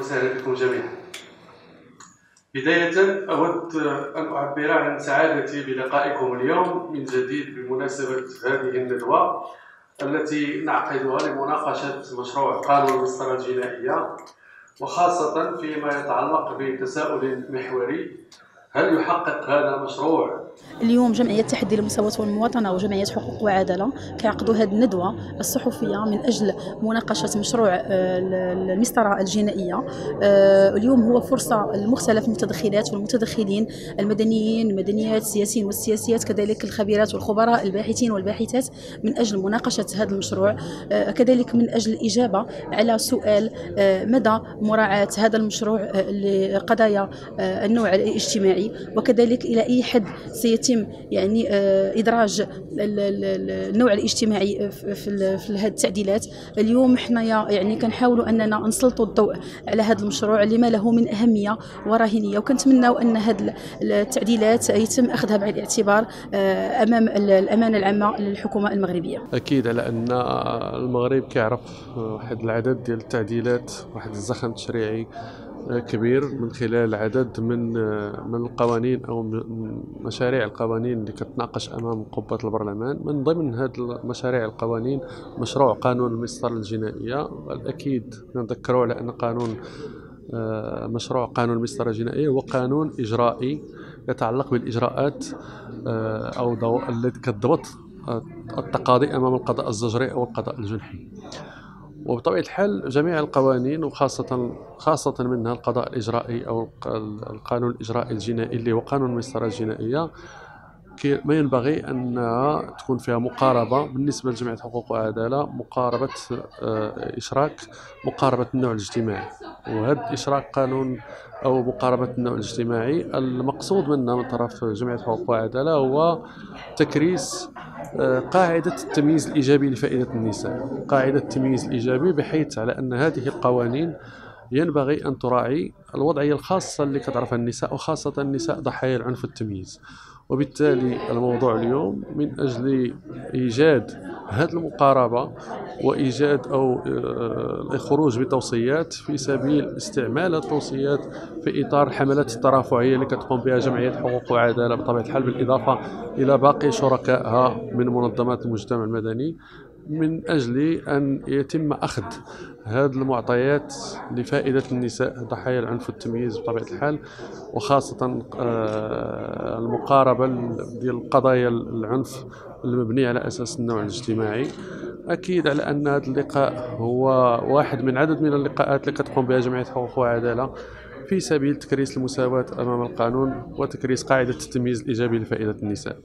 وسهلا بكم جميعا بداية أود أن أعبر عن سعادتي بلقائكم اليوم من جديد بمناسبة هذه الندوة التي نعقدها لمناقشة مشروع قانون المسطرة الجنائية وخاصة فيما يتعلق بتساؤل محوري هل يحقق هذا المشروع؟ اليوم جمعية تحدي للمساواة والمواطنة وجمعية حقوق وعدالة كيعقدوا هذه الندوة الصحفية من أجل مناقشة مشروع آه، المسطرة الجنائية. آه، اليوم هو فرصة لمختلف المتدخلات والمتدخلين المدنيين المدنيات السياسيين والسياسيات كذلك الخبيرات والخبراء الباحثين والباحثات من أجل مناقشة هذا المشروع. آه، كذلك من أجل الإجابة على سؤال مدى مراعاة هذا المشروع لقضايا النوع الاجتماعي وكذلك إلى أي حد سيتم يعني آه، إدراج النوع الاجتماعي في هذه التعديلات. اليوم حنايا يعني كنحاولوا أننا نسلطوا الضوء على هذا المشروع لما له من أهمية ورهينيه وكنتمناو أن هذه التعديلات يتم أخذها بعين الاعتبار آه، أمام الأمانة العامة للحكومة المغربية. أكيد على أن المغرب كيعرف واحد العدد ديال التعديلات واحد الزخم التشريعي كبير من خلال عدد من من القوانين أو مشاريع القوانين اللي كتناقش أمام قبة البرلمان. من ضمن هذه مشاريع القوانين مشروع قانون المسطرة الجنائية. أكيد نذكروا على أن قانون آه، مشروع قانون المسطرة الجنائية هو قانون إجرائي يتعلق بالإجراءات آه، أو التي كتضبط التقاضي أمام القضاء الزجري أو القضاء الجنحي. وبطبيعة الحال جميع القوانين وخاصة خاصة منها القضاء الإجرائي أو القانون الإجرائي الجنائي اللي هو قانون المسطرة الجنائية. ما ينبغي أن تكون فيها مقاربة بالنسبة لجمعية حقوق وعدالة مقاربة آه، إشراك مقاربة النوع الاجتماعي. وهذا إشراك قانون أو مقاربة النوع الاجتماعي المقصود منه من طرف جمعية حقوق وعدالة هو تكريس قاعدة التمييز الإيجابي لفائدة النساء. قاعدة التمييز الإيجابي بحيث على أن هذه القوانين ينبغي أن تراعي الوضعية الخاصة اللي كتعرفها النساء وخاصة النساء ضحايا العنف والتمييز. وبالتالي الموضوع اليوم من أجل إيجاد هذه المقاربة وإيجاد أو آه، الخروج بتوصيات في سبيل استعمال التوصيات في إطار الحملات الترافعية اللي كتقوم بها جمعية حقوق وعدالة بطبيعة الحال بالإضافة إلى باقي شركائها من منظمات المجتمع المدني من أجل أن يتم أخذ هذه المعطيات لفائدة النساء. ضحايا العنف والتمييز بطبيعة الحال وخاصة آه، المقاربة ديال قضايا العنف المبني على أساس النوع الاجتماعي. أكيد على أن هذا اللقاء هو واحد من عدد من اللقاءات اللي كتقوم بها جمعية حقوق وعدالة في سبيل تكريس المساواة أمام القانون وتكريس قاعدة التمييز الإيجابي لفائدة النساء.